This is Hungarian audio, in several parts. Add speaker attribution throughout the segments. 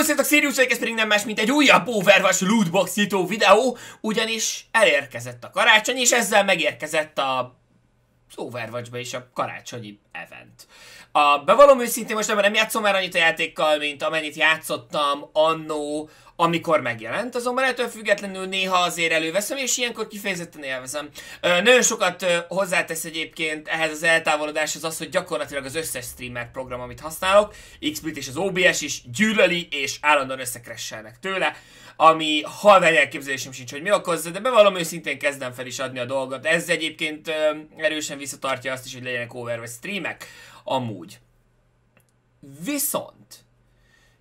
Speaker 1: Hello, sziasztok, Sirius ez pedig nem más, mint egy újabb Overwatch lootbox nyitó videó, ugyanis elérkezett a karácsony, és ezzel megérkezett a Overwatchba is a karácsonyi event. A bevallom őszintén most ebben nem játszom már annyit a játékkal, mint amennyit játszottam annó, amikor megjelent, azonban ettől függetlenül néha azért előveszem, és ilyenkor kifejezetten élvezem. Ö, nagyon sokat ö, hozzátesz egyébként ehhez az eltávolodáshoz az, hogy gyakorlatilag az összes streamer program, amit használok, XSplit és az OBS is gyűlöli, és állandóan összekresselnek tőle, ami halvány elképzelésem sincs, hogy mi okozza, de bevallom őszintén kezdem fel is adni a dolgot. Ez egyébként ö, erősen visszatartja azt is, hogy legyenek Overwatch streamek. Amúgy. Viszont,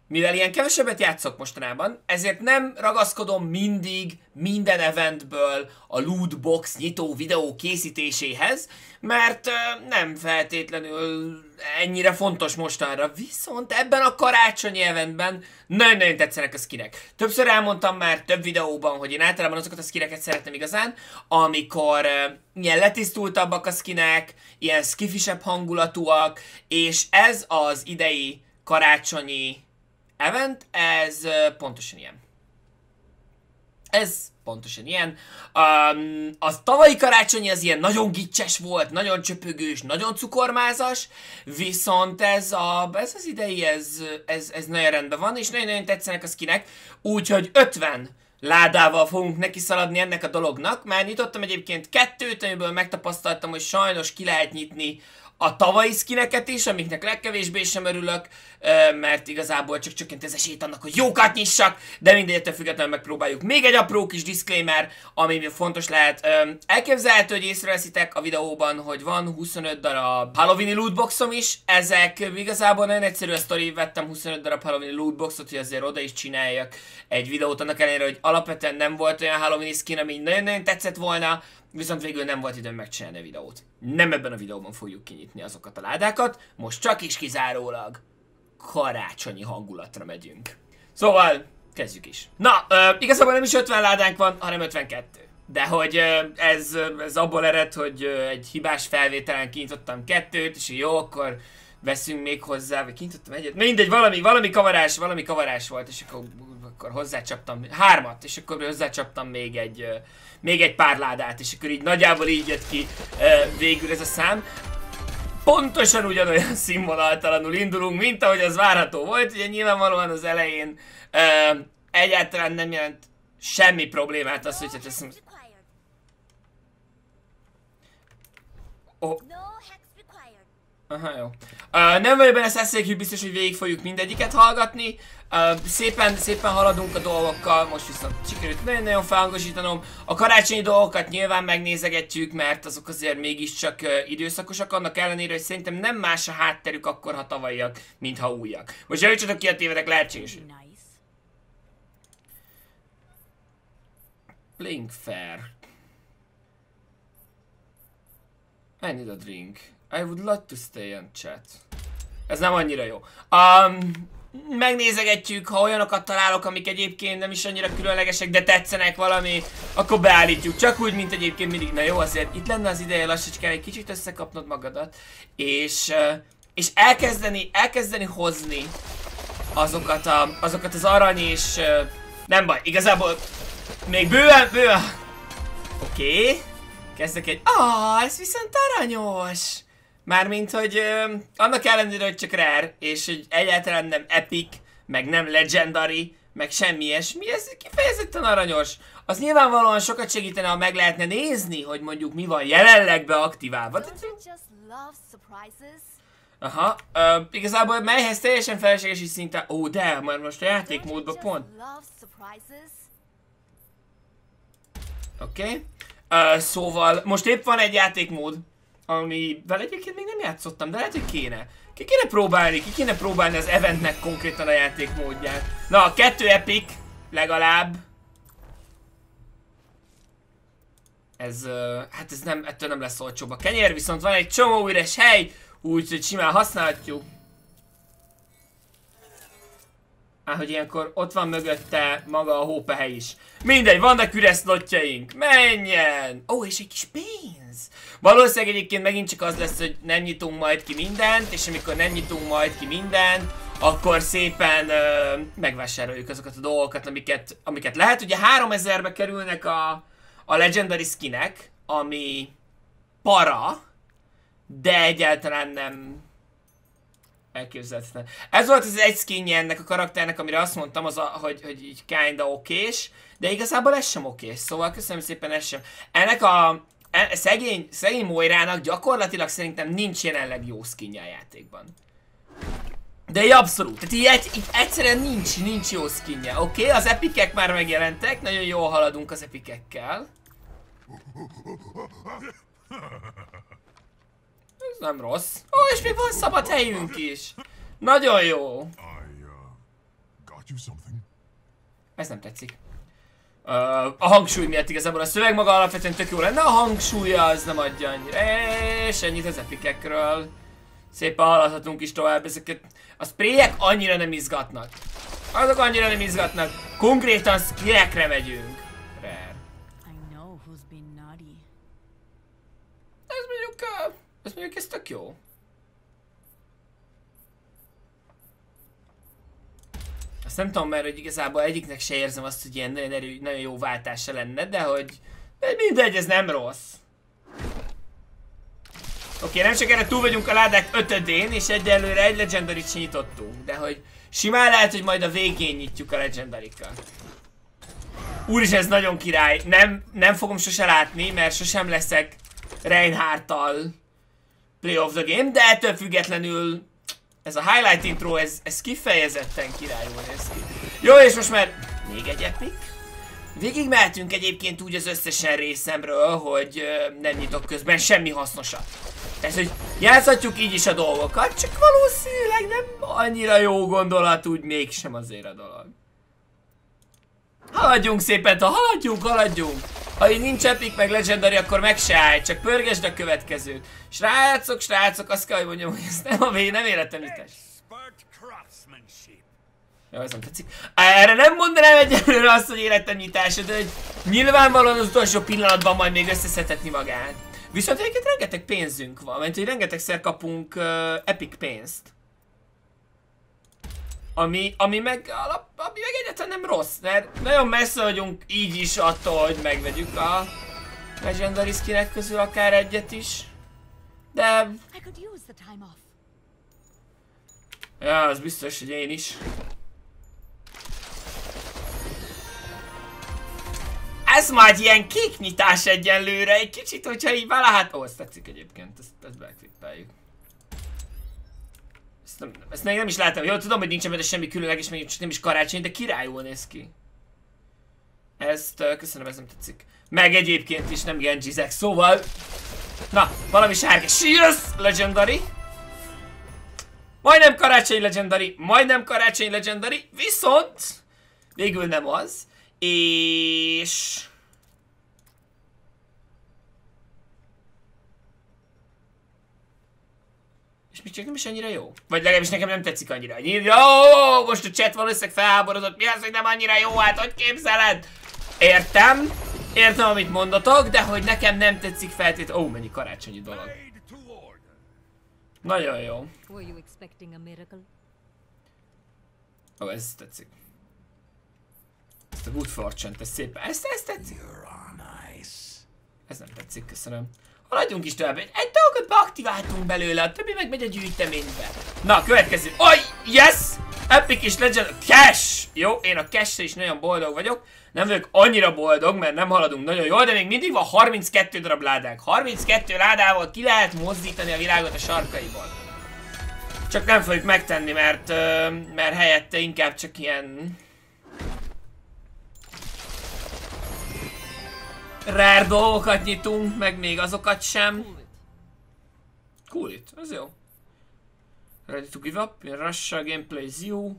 Speaker 1: mivel ilyen kevesebbet játszok mostanában, ezért nem ragaszkodom mindig minden eventből a lootbox nyitó videó készítéséhez, mert nem feltétlenül ennyire fontos mostanra. Viszont ebben a karácsonyi eventben nagyon-nagyon tetszenek a skinek. Többször elmondtam már több videóban, hogy én általában azokat a skineket szeretem igazán, amikor ilyen letisztultabbak a skinek, ilyen skifisebb hangulatúak, és ez az idei karácsonyi event, ez pontosan ilyen. Ez pontosan ilyen. Um, az tavalyi karácsonyi az ilyen nagyon gicses volt, nagyon csöpögős, nagyon cukormázas, viszont ez, a, ez az idei, ez, ez, ez nagyon rendben van, és nagyon-nagyon tetszenek a skinek, úgyhogy 50 ládával fogunk neki szaladni ennek a dolognak. Már nyitottam egyébként kettőt, amiből megtapasztaltam, hogy sajnos ki lehet nyitni a tavalyi skineket is, amiknek legkevésbé sem örülök, mert igazából csak csökkent az esélyt annak, hogy jókat nyissak, de mindegy, függetlenül megpróbáljuk. Még egy apró kis disclaimer, ami fontos lehet. Elképzelhető, hogy észreveszitek a videóban, hogy van 25 darab Halloween lootboxom is. Ezek igazából nagyon egyszerű a sztori, vettem 25 darab Halloween lootboxot, hogy azért oda is csináljak egy videót, annak ellenére, hogy alapvetően nem volt olyan Halloween skin, ami nagyon-nagyon tetszett volna, viszont végül nem volt időm megcsinálni a videót. Nem ebben a videóban fogjuk kinyitni azokat a ládákat, most csak is kizárólag karácsonyi hangulatra megyünk. Szóval, kezdjük is. Na, ö, igazából nem is 50 ládánk van, hanem 52. De hogy ez, ez abból ered, hogy egy hibás felvételen kinyitottam kettőt, és jó, akkor veszünk még hozzá, vagy kinyitottam egyet. Mindegy, valami, valami kavarás, valami kavarás volt, és akkor, akkor hozzácsaptam hármat, és akkor hozzácsaptam még egy, még egy pár ládát, és akkor így nagyjából így jött ki végül ez a szám pontosan ugyanolyan színvonaltalanul indulunk, mint ahogy az várható volt. Ugye nyilvánvalóan az elején egyáltalán nem jelent semmi problémát az, hogyha teszem... Oh, aha, jó. Uh, nem vagyok benne szeszélyekű biztos, hogy végig fogjuk mindegyiket hallgatni. Uh, szépen, szépen haladunk a dolgokkal, most viszont sikerült nagyon-nagyon felhangosítanom. A karácsonyi dolgokat nyilván megnézegetjük, mert azok azért mégiscsak uh, időszakosak, annak ellenére, hogy szerintem nem más a hátterük akkor, ha tavalyiak, mint ha újak. Most javítsatok ki a tévedek, lehetséges. Playing fair. I need a drink. I would like to stay and chat. Ez nem annyira jó. Um, megnézegetjük, ha olyanokat találok, amik egyébként nem is annyira különlegesek, de tetszenek valami, akkor beállítjuk. Csak úgy, mint egyébként mindig. Na jó, azért itt lenne az ideje lassacskán egy kicsit összekapnod magadat, és, és elkezdeni, elkezdeni hozni azokat, a, azokat az arany és... Nem baj, igazából még bőven, bőven... Oké. Okay. Kezdek egy... Ah, ez viszont aranyos! Mármint, hogy ö, annak ellenére, hogy csak rare, és hogy egyáltalán nem epic, meg nem legendary, meg semmi ilyesmi, ez kifejezetten aranyos. Az nyilvánvalóan sokat segítene, ha meg lehetne nézni, hogy mondjuk mi van jelenleg beaktiválva. Aha, ö, igazából melyhez teljesen felesleges is szinte... Ó, de, már most a játékmódban pont. Oké. Okay. Uh, szóval most épp van egy játékmód, amivel egyébként még nem játszottam, de lehet, hogy kéne. Ki kéne próbálni, ki kéne próbálni az eventnek konkrétan a játékmódját. Na, a kettő epic, legalább. Ez, hát ez nem, ettől nem lesz olcsóbb a kenyér, viszont van egy csomó üres hely, úgyhogy simán használhatjuk. Á, hogy ilyenkor ott van mögötte maga a hópehely is. Mindegy, vannak üres slotjaink. Menjen! Ó, és egy kis pénz! Valószínűleg egyébként megint csak az lesz, hogy nem nyitunk majd ki mindent, és amikor nem nyitunk majd ki mindent, akkor szépen ö, megvásároljuk azokat a dolgokat, amiket, amiket lehet. Ugye 3000-be kerülnek a, a Legendary skinek, ami para, de egyáltalán nem elképzelhetetlen. Ez volt az egy skinje ennek a karakternek, amire azt mondtam, az a, hogy, hogy így kinda okés, de igazából ez sem okés, szóval köszönöm szépen, ez sem. Ennek a e, szegény, szegény Moirának gyakorlatilag szerintem nincs jelenleg jó skinje a játékban. De így abszolút, tehát így, egy, így egyszerűen nincs, nincs jó skinje. Oké, okay, az epikek már megjelentek, nagyon jól haladunk az epikekkel. Ez nem rossz. Ó, és még van szabad helyünk is. Nagyon jó.
Speaker 2: Uh.
Speaker 1: Ez nem tetszik. A hangsúly miatt igazából a szöveg maga alapvetően tök jó lenne, a hangsúlya az nem adja annyira. És ennyit az epikekről. Szépen haladhatunk is tovább ezeket. A sprayek annyira nem izgatnak. Azok annyira nem izgatnak. Konkrétan skillekre megyünk. Rare. Ez mondjuk, ez mondjuk ez tök jó. Azt nem tudom, mert hogy igazából egyiknek se érzem azt, hogy ilyen nagyon, erő, nagyon jó váltása lenne, de hogy de mindegy, ez nem rossz. Oké, nem csak erre túl vagyunk a ládák ötödén, és egyelőre egy legendary nyitottunk, de hogy simán lehet, hogy majd a végén nyitjuk a legendary-kat. Úris, ez nagyon király. Nem, nem fogom sose látni, mert sosem leszek Reinhardtal Play of the Game, de ettől függetlenül ez a highlight intro, ez, ez kifejezetten királyul néz ki. Jó, és most már még egy epic. Végig mehetünk egyébként úgy az összesen részemről, hogy ö, nem nyitok közben semmi hasznosat. Tehát, hogy játszhatjuk így is a dolgokat, csak valószínűleg nem annyira jó gondolat úgy mégsem azért a dolog. Haladjunk szépen, ha haladjunk, haladjunk. Ha így nincs epic meg legendary, akkor meg se állj, csak pörgesd a következőt. Srácok, srácok, azt kell, hogy mondjam, hogy ez nem a vé, nem.
Speaker 2: Expert craftsmanship.
Speaker 1: Jó, ez nem tetszik. Erre nem mondanám egyelőre azt, hogy életemnyitás, de hogy nyilvánvalóan az utolsó pillanatban majd még összeszedhetni magát. Viszont egyébként rengeteg pénzünk van, mert hogy rengetegszer kapunk uh, epic pénzt. Ami, ami meg, alap, ami meg egyáltalán nem rossz, mert nagyon messze vagyunk így is attól, hogy megvegyük a Legendary skinek közül akár egyet is. De, ja, az biztos, hogy én is. Ez már ilyen kék nyitás egyenlőre, egy kicsit, hogyha így belát... Ó, ezt tetszik egyébként, ezt, ezt beklipeljük. Ezt, nem, ezt még nem is láttam. Jó, tudom, hogy nincsen benne semmi különleges, még csak nem is karácsony, de királyul néz ki. Ezt, köszönöm, ez nem tetszik. Meg egyébként is nem genjizek, szóval... Na, valami sárga. Yes! Legendary. Majdnem karácsony legendary, majdnem karácsony legendary, viszont végül nem az, és... És még csak nem is annyira jó. Vagy legalábbis nekem nem tetszik annyira. Jó, most a chat valószínűleg felháborodott. Mi az, hogy nem annyira jó? Hát hogy képzeled? Értem. Értem, amit mondotok, de hogy nekem nem tetszik feltétlenül. Ó, mennyi karácsonyi dolog. Nagyon jó. Ó, ez tetszik. Ezt a Good Fortune-t, ez szépen. Ezt, ezt tetszik. Ez nem tetszik, köszönöm. Haladjunk is tovább. Egy, dolgot beaktiváltunk belőle, a többi meg megy a gyűjteménybe. Na, következő. Oj, yes! Epic és Legend... Cash! Jó, én a cash is nagyon boldog vagyok. Nem vagyok annyira boldog, mert nem haladunk nagyon jól, de még mindig van 32 darab ládánk. 32 ládával ki lehet mozdítani a világot a sarkaiból. Csak nem fogjuk megtenni, mert, mert helyette inkább csak ilyen... Rare dolgokat nyitunk, meg még azokat sem. Cool it, ez jó. Ready to give up? Russia gameplay is you.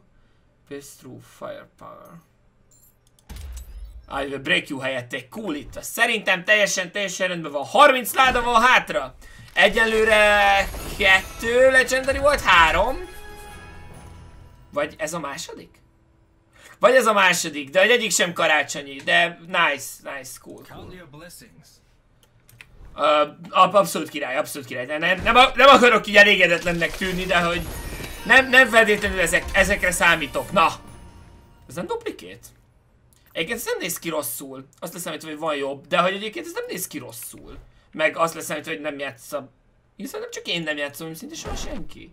Speaker 1: Pace through firepower. I will break you helyett egy cool it. Az Szerintem teljesen, teljesen rendben van. 30 láda van hátra. Egyelőre kettő legendary volt, három. Vagy ez a második? Vagy ez a második, de egy egyik sem karácsonyi, de nice, nice, cool, cool. Uh, ab- abszolút király, abszolút király. Nem, nem, nem, nem akarok így elégedetlennek tűnni, de hogy Nem, nem feltétlenül ezek, ezekre számítok. Na! Ez nem duplikét? Egyébként ez nem néz ki rosszul. Azt leszámítva, hogy van jobb, de hogy egyébként ez nem néz ki rosszul. Meg azt leszámítva, hogy nem játszom. Hiszen nem csak én nem játszom, szinte soha senki.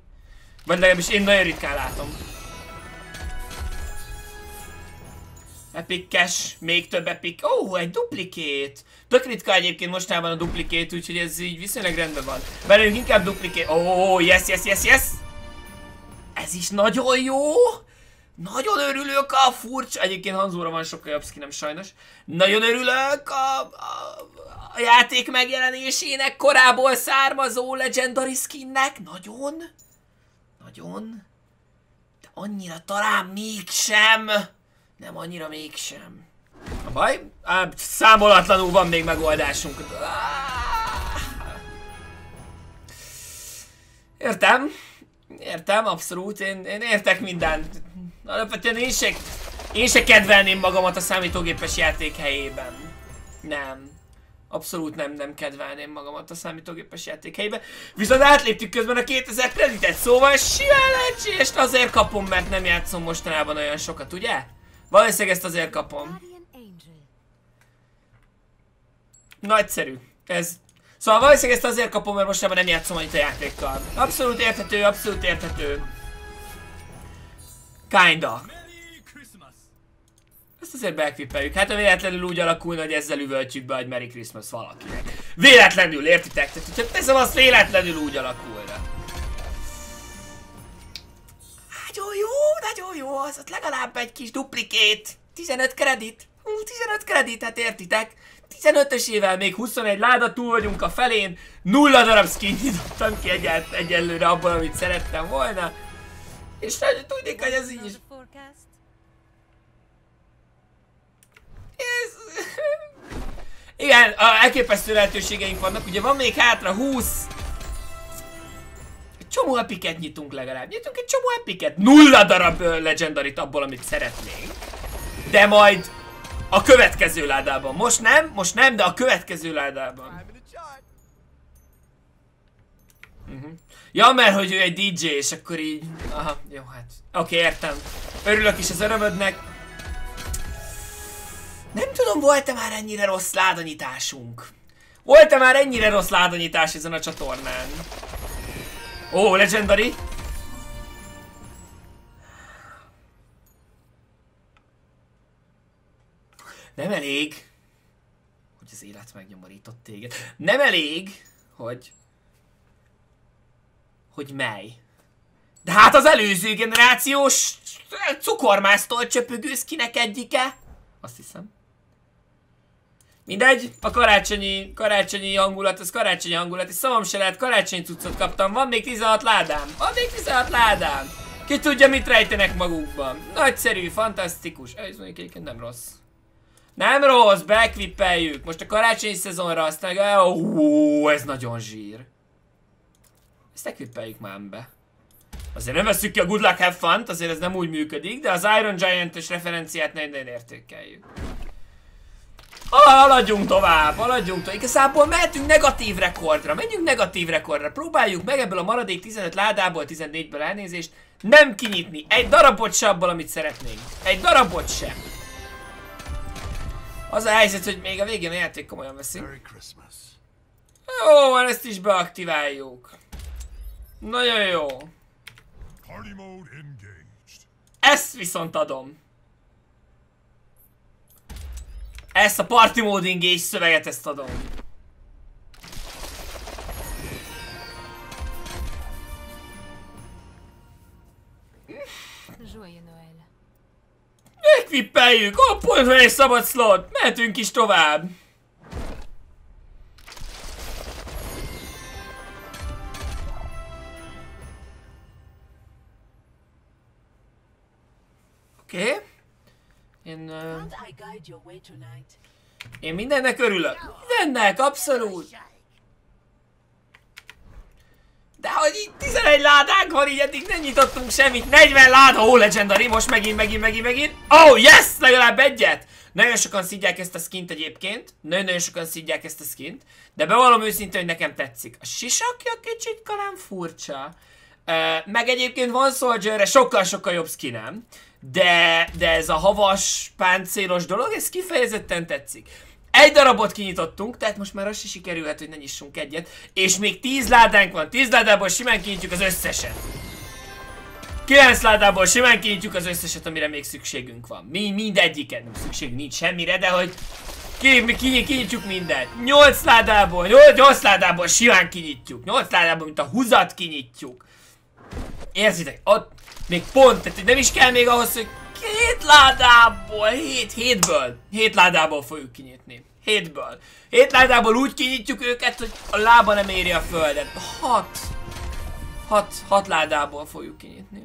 Speaker 1: Vagy legalábbis én nagyon ritkán látom. Epic cash, még több epic. Ó, oh, egy duplikét. Tök ritka egyébként mostában a duplikét, úgyhogy ez így viszonylag rendben van. Velünk inkább duplikét. Ó, oh, yes, yes, yes, yes. Ez is nagyon jó. Nagyon örülök a furcsa, egyébként Hanzóra van sokkal jobb skinem sajnos. Nagyon örülök a, a, a játék megjelenésének korából származó Legendary skinnek. Nagyon. Nagyon. De annyira talán mégsem. Nem annyira mégsem. A baj? Á, számolatlanul van még megoldásunk. Értem. Értem, abszolút. Én, én értek mindent. Alapvetően én se, én se kedvelném magamat a számítógépes játék helyében. Nem. Abszolút nem, nem kedvelném magamat a számítógépes játék helyében. Viszont átléptük közben a 2000 kreditet, szóval simán lehetséges, azért kapom, mert nem játszom mostanában olyan sokat, ugye? Valószínűleg ezt azért kapom. Nagyszerű. Ez... Szóval valószínűleg ezt azért kapom, mert mostanában nem játszom annyit a játékkal. Abszolút érthető, abszolút érthető. Kinda. Ezt azért beekvipeljük. Hát ha véletlenül úgy alakulna, hogy ezzel üvöltjük be, hogy Merry Christmas valakinek. Véletlenül, értitek? Tehát, hogyha teszem, az véletlenül úgy alakulna. Nagyon jó, nagyon jó, az ott legalább egy kis duplikét. 15 kredit. Hú, 15 kredit, hát értitek? 15-ösével még 21 láda, túl vagyunk a felén. Nulla darab skin nyitottam ki egyet, egyelőre abból, amit szerettem volna. És tudnék, hogy ez így is. Ez... Igen, elképesztő lehetőségeink vannak. Ugye van még hátra 20... Csomó epiket nyitunk legalább. Nyitunk egy csomó epiket. Nulla darab uh, legendarit abból, amit szeretnénk. De majd a következő ládában. Most nem, most nem, de a következő ládában. Mhm. Ja, mert hogy ő egy DJ, és akkor így... Aha, jó, hát... Oké, okay, értem. Örülök is az örömödnek. Nem tudom, volt-e már ennyire rossz ládanyításunk? Volt-e már ennyire rossz ládanyítás ezen a csatornán? Ó, Legendary! Nem elég, hogy az élet megnyomorított téged. Nem elég, hogy... Hogy mely. De hát az előző generációs cukormásztól csöpögő szkinek egyike. Azt hiszem. Mindegy, a karácsonyi, karácsonyi hangulat, az karácsonyi hangulat, és szavam se lehet, karácsonyi cuccot kaptam, van még 16 ládám, van még 16 ládám. Ki tudja, mit rejtenek magukban. Nagyszerű, fantasztikus. Ez mondjuk egyébként nem rossz. Nem rossz, beekvippeljük. Most a karácsonyi szezonra azt meg... Ó, ez nagyon zsír. Ezt ekvippeljük már be. Azért nem veszük ki a Good Luck Have fun azért ez nem úgy működik, de az Iron Giant-es referenciát nagyon értékeljük. Haladjunk tovább, haladjunk tovább. Igazából mehetünk negatív rekordra, menjünk negatív rekordra. Próbáljuk meg ebből a maradék 15 ládából, 14-ből elnézést, nem kinyitni. Egy darabot se abból, amit szeretnénk. Egy darabot sem. Az a helyzet, hogy még a végén a játék komolyan
Speaker 2: Christmas.
Speaker 1: Jó, van, ezt is beaktiváljuk. Nagyon jó. Ezt viszont adom. Ezt a Party Mode Engage szöveget ezt adom. Megvippeljük! Ó, pont van egy szabad slot! Mehetünk is tovább! Oké. Okay. Én... Uh... Én mindennek örülök. Mindennek, abszolút. De hogy így 11 ládánk van, így eddig nem nyitottunk semmit. 40 láda, ó, legendary, most megint, megint, megint, megint. Oh, yes, legalább egyet. Nagyon sokan szidják ezt a skint egyébként. Nagyon-nagyon sokan szidják ezt a skint. De bevallom őszintén, hogy nekem tetszik. A sisakja kicsit talán furcsa. Meg egyébként van Soldierre sokkal-sokkal jobb skinem, de, de ez a havas, páncélos dolog, ez kifejezetten tetszik. Egy darabot kinyitottunk, tehát most már az is sikerülhet, hogy ne nyissunk egyet. És még 10 ládánk van, 10 ládából simán kinyitjuk az összeset. 9 ládából simán kinyitjuk az összeset, amire még szükségünk van. Mi mindegyiket, nem szükségünk nincs semmire, de hogy ki, ki, kinyitjuk mindent. 8 ládából, 8, 8 ládából simán kinyitjuk. 8 ládából, mint a húzat kinyitjuk. Érzitek? Ott még pont, tehát nem is kell még ahhoz, hogy két ládából, hét, hétből, hét ládából fogjuk kinyitni. Hétből. Hét ládából úgy kinyitjuk őket, hogy a lába nem éri a földet. Hat. Hat, hat ládából fogjuk kinyitni.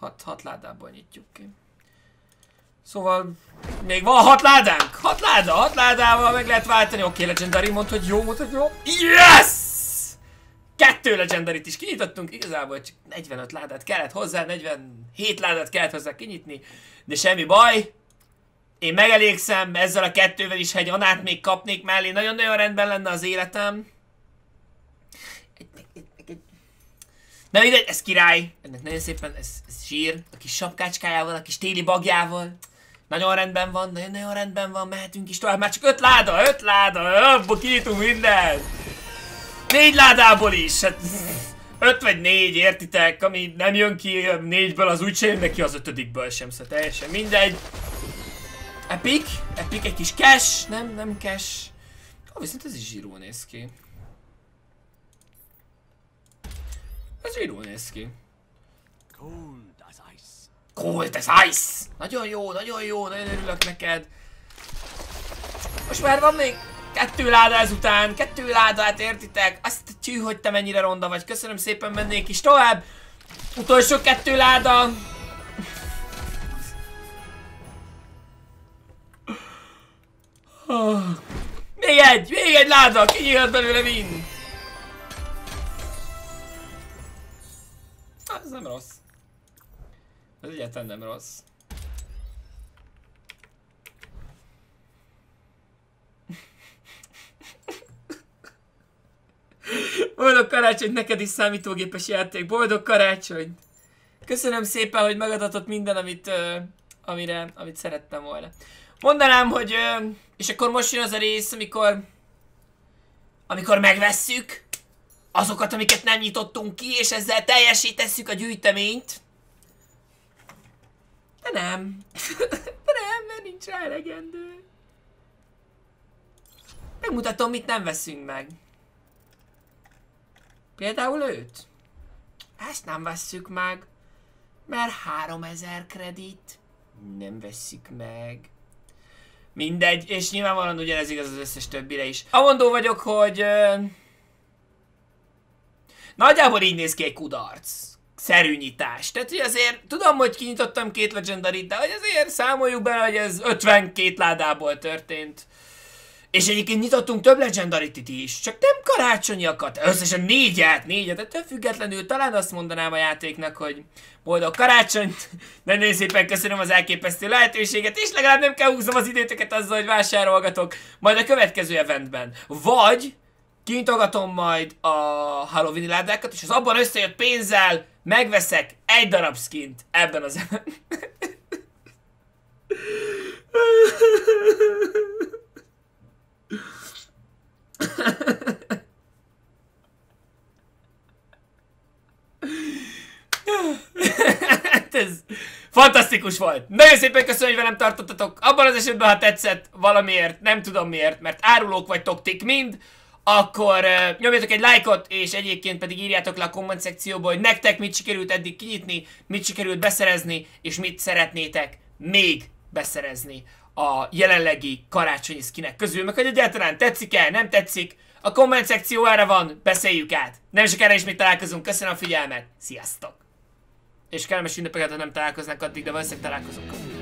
Speaker 1: Hat, hat ládából nyitjuk ki. Szóval még van hat ládánk? Hat láda, hat ládával meg lehet váltani. Oké, okay, Legendary mond, hogy jó, hogy jó. Yes! Kettő legendary is kinyitottunk, igazából csak 45 ládát kellett hozzá, 47 ládát kellett hozzá kinyitni, de semmi baj. Én megelégszem ezzel a kettővel is, egy anát még kapnék mellé, nagyon-nagyon rendben lenne az életem. Na mindegy, ez király. Ennek nagyon szépen, ez, ez sír. A kis sapkácskájával, a kis téli bagjával. Nagyon rendben van, nagyon-nagyon rendben van, mehetünk is tovább. Már csak öt láda, öt láda, abba kinyitunk mindent. Négy ládából is, hát... Öt vagy négy, értitek? Ami nem jön ki négyből, az úgyse jön neki az ötödikből sem, szóval teljesen mindegy. Epic? Epic egy kis cash? Nem, nem cash. Ó, viszont ez is zsíró néz ki. Ez zsíró néz ki.
Speaker 2: Cold as ice.
Speaker 1: Cold as ice! Nagyon jó, nagyon jó, nagyon örülök neked. Most már van még kettő láda ezután, kettő láda, hát értitek? Azt csű, hogy te mennyire ronda vagy. Köszönöm szépen, mennék is tovább. Utolsó kettő láda. Még egy, még egy láda, kinyílt belőle mind. Ez nem rossz. Ez egyáltalán nem rossz. Boldog karácsony neked is számítógépes játék. Boldog karácsony! Köszönöm szépen, hogy megadatott minden, amit, uh, amire, amit szerettem volna. Mondanám, hogy... Uh, és akkor most jön az a rész, amikor... Amikor megvesszük azokat, amiket nem nyitottunk ki, és ezzel teljesítesszük a gyűjteményt. De nem. De nem, mert nincs elegendő. Megmutatom, mit nem veszünk meg. Például őt. Ezt nem vesszük meg, mert 3000 kredit. Nem vesszük meg. Mindegy, és nyilvánvalóan ugyanez igaz az összes többire is. Amondó vagyok, hogy... Ö... Nagyjából így néz ki egy kudarc. Szerű nyitás. Tehát, hogy azért tudom, hogy kinyitottam két legendary de hogy azért számoljuk bele, hogy ez 52 ládából történt. És egyébként nyitottunk több legendary is, csak nem karácsonyiakat, összesen négyet, négyet, ettől függetlenül talán azt mondanám a játéknak, hogy boldog karácsonyt, nagyon szépen köszönöm az elképesztő lehetőséget, és legalább nem kell húznom az időtöket azzal, hogy vásárolgatok majd a következő eventben. Vagy kinyitogatom majd a Halloween ládákat, és az abban összejött pénzzel megveszek egy darab skint ebben az eventben. Ez fantasztikus volt. Nagyon szépen köszönöm, hogy velem tartottatok. Abban az esetben, ha tetszett valamiért, nem tudom miért, mert árulók vagytok tik mind, akkor uh, nyomjatok egy lájkot, és egyébként pedig írjátok le a komment szekcióba, hogy nektek mit sikerült eddig kinyitni, mit sikerült beszerezni, és mit szeretnétek még beszerezni a jelenlegi karácsonyi skinek közül, meg hogy egyáltalán tetszik-e, nem tetszik, a komment szekció erre van, beszéljük át. Nem sokára ismét találkozunk, köszönöm a figyelmet, sziasztok! És kellemes ünnepeket, ha nem találkoznak addig, de valószínűleg találkozunk.